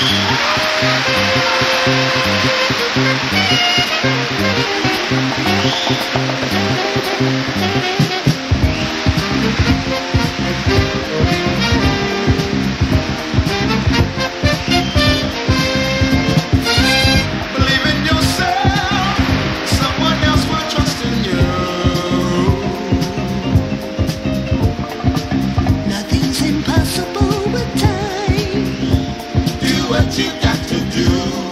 Believe got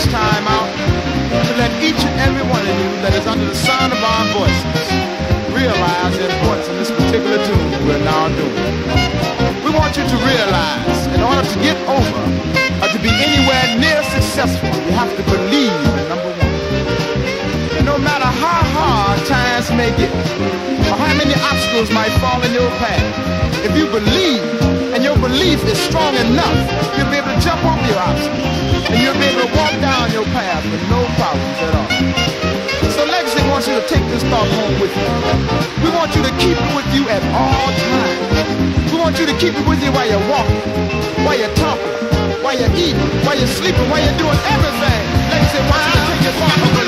this time out to let each and every one of you that is under the sound of our voices realize the importance of this particular tune we're now doing. We want you to realize, in order to get over or to be anywhere near successful, you have to believe in number one. And no matter how hard times may get, or how many obstacles might fall in your path, if you believe and your belief is strong enough, you'll be able to jump over your obstacles. And you'll be able to walk down your path with no problems at all. So Legacy wants you to take this thought home with you. We want you to keep it with you at all times. We want you to keep it with you while you're walking, while you're talking, while you're eating, while you're sleeping, while you're doing everything. Legacy wants you to take your thought and